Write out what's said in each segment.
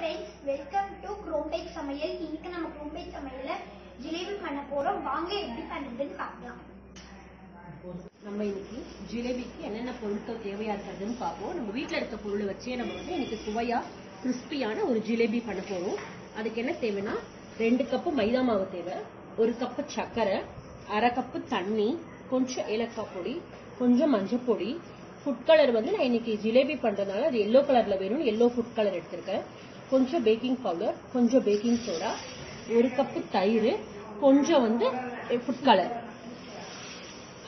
Friends welcome to குரோம்பேக் சமையல். இன்னைக்கு நம்ம குரோம்பேக் சமையல ஜிலேபி பண்ண போறோம். வாங்க எப்படி பண்றதுன்னு பார்க்கலாம். நம்ம இன்னைக்கு ஜிலேபிக்கு என்னென்ன பொருட்கள் தேவையா இருக்கிறதுன்னு பார்ப்போம். நம்ம வீட்டில் இருக்க பொருளை வச்சே நம்ம வந்து இன்னைக்கு சுவையா கிறிஸ்பியான ஒரு ஜிலேபி பண்ண போறோம். அதுக்கு என்ன தேவைன்னா ரெண்டு கப்பு மைதா மாவு தேவை ஒரு கப்பு சர்க்கரை அரை கப்பு தண்ணி கொஞ்சம் ஏலக்காய் பொடி கொஞ்சம் மஞ்சள் பொடி. ஃபுட் கலர் வந்து நான் இன்னைக்கு ஜிலேபி பண்றதுனால அது எல்லோ கலர்ல வேணும் எல்லோ ஃபுட் கலர் எடுத்திருக்கேன். கொஞ்சம் பேக்கிங் பவுடர் கொஞ்சம் பேக்கிங் சோடா ஒரு கப்பு தயிர் கொஞ்சம் வந்து ஃபுட் கலர்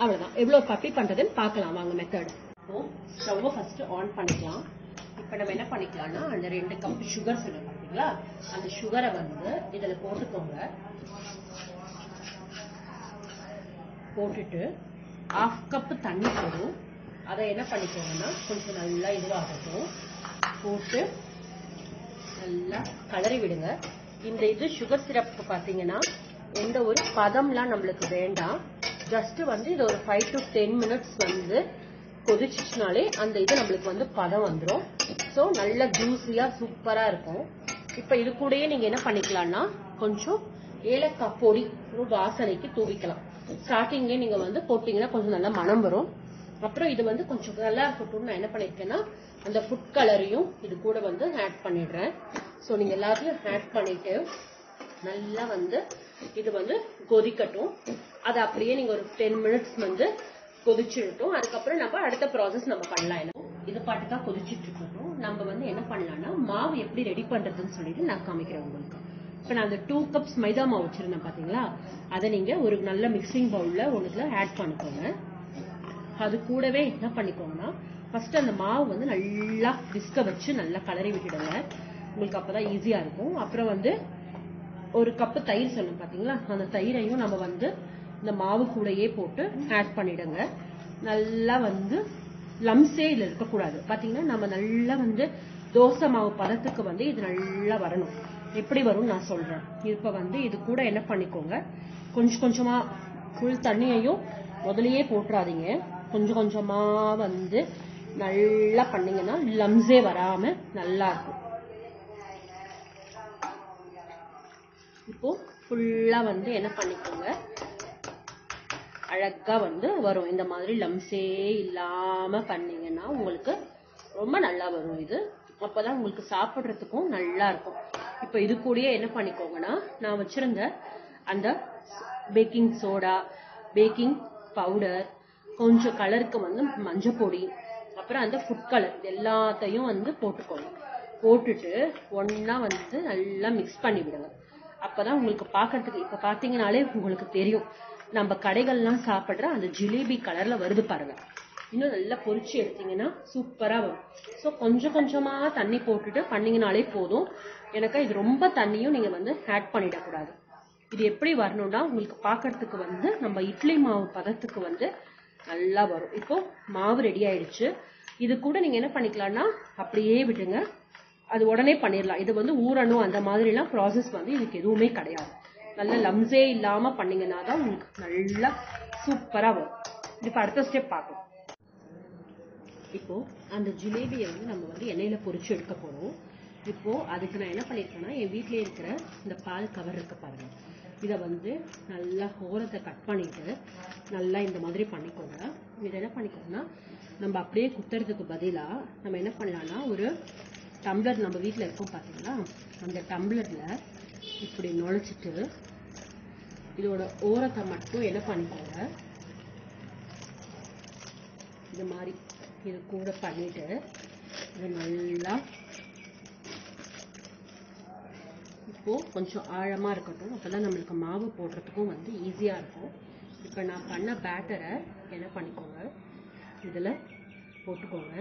அவ்வளோதான் எவ்வளோ பப்பி பண்ணுறதுன்னு பார்க்கலாம். வாங்க மெத்தட் இப்போ ஸ்டவ் ஃபர்ஸ்ட் ஆன் பண்ணிக்கலாம். இப்போ நம்ம என்ன பண்ணிக்கலாம்னா அந்த ரெண்டு கப் சுகர் சொன்னோம் பார்த்தீங்களா அந்த சுகரை வந்து இதில் போட்டுக்கோங்க. போட்டுட்டு ஹாஃப் கப்பு தண்ணி போடும் அதை என்ன பண்ணிக்கோங்கன்னா கொஞ்சம் நல்லா இதுவாகட்டும். போட்டு நல்லா கலரி விடுங்க. இந்த இது சுகர் சிரப் பார்த்தீங்கன்னா எந்த ஒரு பதம்லாம் நம்மளுக்கு வேண்டாம். ஜஸ்ட் வந்து இது ஒரு ஃபைவ் டு டென் மினிட்ஸ் வந்து கொதிச்சிச்சுனாலே அந்த இது நம்மளுக்கு வந்து பதம் வந்துடும் ஸோ நல்ல ஜூஸியாக சூப்பராக இருக்கும். இப்போ இது கூடயே நீங்கள் என்ன பண்ணிக்கலாம்னா கொஞ்சம் ஏலக்காய் பொடி ஒரு வாசனைக்கு தூவிக்கலாம். ஸ்டார்டிங்கே நீங்கள் வந்து போட்டிங்கன்னா கொஞ்சம் நல்லா மனம் வரும். அப்புறம் இது வந்து கொஞ்சம் நல்லா இருக்கட்டும் நான் என்ன பண்ணிருக்கேன்னா அந்த ஃபுட் கலரையும் இது கூட வந்து ஆட் பண்ணிடுறேன். ஸோ நீங்கள் எல்லாத்தையும் ஆட் பண்ணிட்டு நல்லா வந்து இது வந்து கொதிக்கட்டும். அது அப்படியே நீங்கள் ஒரு டென் மினிட்ஸ் வந்து கொதிச்சிருட்டும் அதுக்கப்புறம் நம்ம அடுத்த ப்ராசஸ் நம்ம பண்ணலாம். என்ன இது பாட்டு தான் கொதிச்சிட்டு இருக்கட்டும். நம்ம வந்து என்ன பண்ணலாம்னா மாவு எப்படி ரெடி பண்ணுறதுன்னு சொல்லிட்டு நான் காமிக்கிறேன் உங்களுக்கு. இப்போ நான் அந்த டூ கப்ஸ் மைதா மாவு வச்சிருந்தேன் பார்த்தீங்களா அதை நீங்கள் ஒரு நல்ல மிக்சிங் பவுலில் ஒன்றுல ஆட் பண்ணிக்கோங்க. அது கூடவே என்ன பண்ணிக்கோங்கன்னா ஃபர்ஸ்ட் அந்த மாவு வந்து நல்லா விஸ்க வச்சு நல்லா கலரி விட்டுடுங்க. உங்களுக்கு அப்பதான் ஈஸியா இருக்கும். அப்புறம் வந்து ஒரு கப்பு தயிர் சொல்லணும் பாத்தீங்களா? அந்த தயிரையும் நம்ம வந்து இந்த மாவு கூடையே போட்டு ஆட் பண்ணிடுங்க. நல்லா வந்து லம்ஸே இதுல இருக்கக்கூடாது. பாத்தீங்கன்னா நம்ம நல்லா வந்து தோசை மாவு பதத்துக்கு வந்து இது நல்லா வரணும். எப்படி வரும் நான் சொல்றேன். இப்ப வந்து இது கூட என்ன பண்ணிக்கோங்க கொஞ்சம் கொஞ்சமா ஃபுல் தண்ணியையும் முதலையே போட்டுறாதீங்க. கொஞ்சம் கொஞ்சமா வந்து நல்லா பண்ணீங்கன்னா லம்ஸே வராம நல்லா இருக்கும். இப்போ ஃபுல்லா வந்து என்ன பண்ணிக்கோங்க? அழகா வந்து வரும். இந்த மாதிரி லம்ஸே இல்லாம பண்ணீங்கன்னா உங்களுக்கு ரொம்ப நல்லா வரும் இது. அப்பதான் உங்களுக்கு சாப்பிட்றதுக்கும் நல்லா இருக்கும். இப்போ இது கூடயே என்ன பண்ணிக்கோங்கன்னா நான் வச்சிருந்த அந்த பேக்கிங் சோடா பேக்கிங் பவுடர் கொஞ்சம் கலருக்கு வந்து மஞ்சள் பொடி அப்புறம் அந்த ஃபுட் கலர் இது எல்லாத்தையும் வந்து போட்டுக்கோங்க. போட்டுட்டு ஒன்றா வந்து நல்லா மிக்ஸ் பண்ணி விடுங்க. அப்பதான் உங்களுக்கு பார்க்கறதுக்கு இப்ப பாத்தீங்கன்னாலே உங்களுக்கு தெரியும். நம்ம கடைகள்லாம் சாப்பிடுற அந்த ஜிலேபி கலர்ல வருது பாருங்க. இன்னும் நல்லா பொறிச்சு எடுத்தீங்கன்னா சூப்பரா வரும். ஸோ கொஞ்சம் கொஞ்சமா தண்ணி போட்டுட்டு பண்ணீங்கனாலே போதும். எனக்கு இது ரொம்ப தண்ணியும் நீங்க வந்து ஆட் பண்ணிடக்கூடாது. இது எப்படி வரணும்னா உங்களுக்கு பார்க்கறதுக்கு வந்து நம்ம இட்லி மாவு பதத்துக்கு வந்து நல்லா வரும். இப்போ மாவு ரெடி ஆயிடுச்சு. இது கூட நீங்க என்ன பண்ணிக்கலாம்னா அப்படியே விடுங்க அது உடனே பண்ணிடலாம் இது வந்து ஊறணும். அந்த மாதிரிலாம் ப்ராசஸ் வந்து இதுக்கு எதுவுமே கிடையாது. நல்ல லம்ஸே இல்லாம பண்ணீங்கன்னா தான் உங்களுக்கு நல்லா சூப்பரா வரும். இப்போ அடுத்த ஸ்டெப் பார்க்கலாம் இப்போ அந்த ஜிலேபியை வந்து நம்ம வந்து எண்ணெயில பொறிச்சு எடுக்க போறோம். இப்போ அதுக்கு நான் என்ன பண்ணிருக்கேன்னா என் வீட்டிலே இருக்கிற இந்த பால் கவர் இருக்க பாருங்க. இதை வந்து நல்லா ஓரத்தை கட் பண்ணிட்டு நல்லா இந்த மாதிரி பண்ணிக்கோங்க. இதை என்ன பண்ணிக்கோங்கன்னா நம்ம அப்படியே குத்துறதுக்கு பதிலாக நம்ம என்ன பண்ணலாம்னா ஒரு டம்ளர் நம்ம வீட்டில் இருக்கோம் பார்த்தீங்களா அந்த டம்ளரில் இப்படி நுழைச்சிட்டு இதோட ஓரத்தை மட்டும் என்ன பண்ணிக்கோங்க. இது மாதிரி இது கூட பண்ணிட்டு இதை நல்லா இப்போ கொஞ்சம் ஆழமா இருக்கட்டும். அப்பதான் நம்மளுக்கு மாவு போடுறதுக்கும் வந்து ஈஸியா இருக்கும். இப்போ நான் பண்ண பேட்டரை என்ன பண்ணிக்கோங்க? இதுல போட்டுக்கோங்க.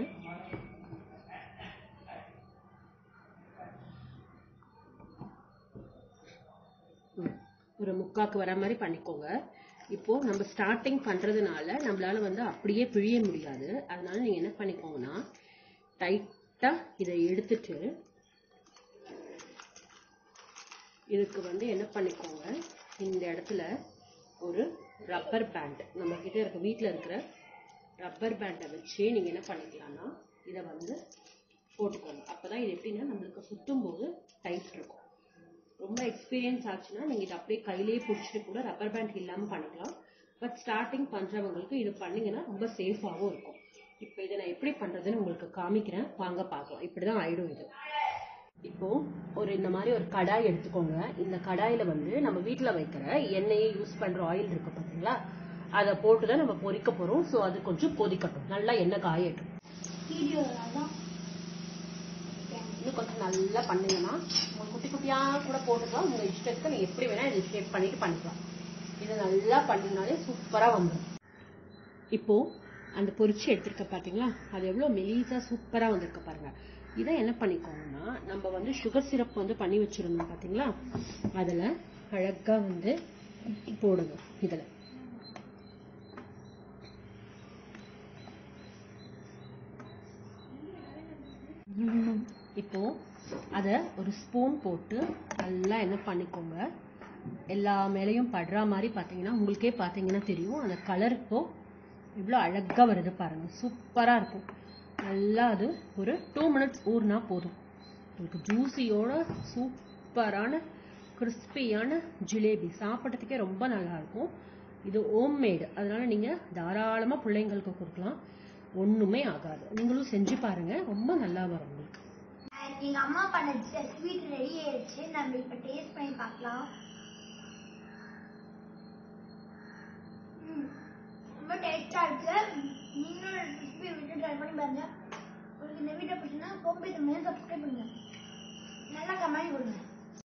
ஒரு முக்காக்கு வர மாதிரி பண்ணிக்கோங்க. இப்போ நம்ம ஸ்டார்டிங் பண்றதுனால நம்மளால வந்து அப்படியே பிழிய முடியாது. அதனால நீங்க என்ன பண்ணிக்கோங்கன்னா டைட்டா இதை எடுத்துட்டு இதுக்கு வந்து என்ன பண்ணிக்கோங்க இந்த இடத்துல ஒரு ரப்பர் பேண்ட் நம்ம இருக்க வீட்டில் இருக்கிற ரப்பர் பேண்டை வச்சு நீங்கள் என்ன பண்ணிக்கலாம்னா இதை வந்து போட்டுக்கோங்க. அப்போ தான் இது எப்படின்னா நம்மளுக்கு சுற்றும் போது டைட் இருக்கும். ரொம்ப எக்ஸ்பீரியன்ஸ் ஆச்சுன்னா நீங்கள் இதை அப்படியே கையிலேயே பிடிச்சிட்டு கூட ரப்பர் பேண்ட் இல்லாமல் பண்ணிக்கலாம். பட் ஸ்டார்டிங் பண்ணுறவங்களுக்கு இது பண்ணீங்கன்னா ரொம்ப சேஃபாகவும் இருக்கும். இப்போ இதை நான் எப்படி பண்ணுறதுன்னு உங்களுக்கு காமிக்கிறேன். வாங்க பார்க்கலாம். இப்படிதான் ஆயிடும் இது. இப்போ ஒரு இந்த மாதிரி ஒரு கடாய் எடுத்துக்கோங்க. இந்த கடாயில வந்து நம்ம வீட்ல வைக்கிற எண்ணெயை யூஸ் பண்ற ஆயில் இருக்கு பாத்தீங்களா? அதை போட்டு தான் நம்ம பொரிக்க போறோம். ஸோ அது கொஞ்சம் கொதிக்கட்டும். நல்லா எண்ணெய் காயட்டும். இன்னும் கொஞ்சம் நல்லா பண்ணுங்கன்னா உங்க குட்டி குட்டியா கூட போட்டுக்கலாம். உங்க இஷ்டத்துக்கு நீங்க எப்படி வேணா இதை ஷேப் பண்ணிட்டு பண்ணிக்கலாம். இதை நல்லா பண்ணினாலே சூப்பரா வந்துடும் இப்போ அந்த பொரிச்சு எடுத்திருக்க பாத்தீங்களா? அது எவ்வளவு மெலிசா சூப்பரா வந்திருக்க பாருங்க. இதை என்ன பண்ணிக்கோங்கன்னா நம்ம வந்து சுகர் சிரப் வந்து பண்ணி வச்சிருந்தோம் பாத்தீங்களா? அதுல அழகா வந்து போடணும் இதில். இப்போ அத ஒரு ஸ்பூன் போட்டு நல்லா என்ன பண்ணிக்கோங்க எல்லா மேலையும் படுற மாதிரி பாத்தீங்கன்னா உங்களுக்கே பாத்தீங்கன்னா தெரியும். அந்த கலர் இப்போ இவ்வளோ அழகா வருது பாருங்க. சூப்பரா இருக்கும். நல்லா அது ஒரு டூ மினிட்ஸ் ஊறினா போதும். உங்களுக்கு ஜூஸியோட சூப்பரான கிறிஸ்பியான ஜிலேபி. சாப்பிட்றதுக்கே ரொம்ப நல்லா இருக்கும் இது ஹோம் மேடு அதனால நீங்கள் தாராளமாக பிள்ளைங்களுக்கு கொடுக்கலாம். ஒன்றுமே ஆகாது. நீங்களும் செஞ்சு பாருங்கள் ரொம்ப நல்லா வரும் உங்களுக்கு. எங்க அம்மா பண்ண ஸ்வீட் ரெடி ஆயிடுச்சு நம்ம இப்ப டேஸ்ட் பண்ணி பார்க்கலாம். ரொம்ப டேஸ்டா இருக்கு. நீங்களும் ரெசிபி விட்டு ட்ரை பண்ணி பாருங்கள் உங்களுக்கு இந்த வீடியோ பிடிச்சுன்னா கோம்பை தமிழ் சப்ஸ்கிரைப் பண்ணுங்க. நல்லா கமெண்ட் கொடுங்க.